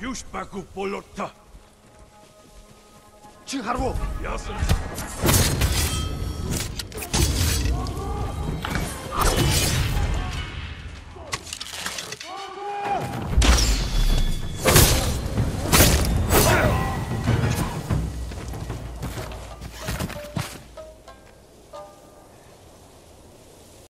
Już paku polota. Чин. Ясно.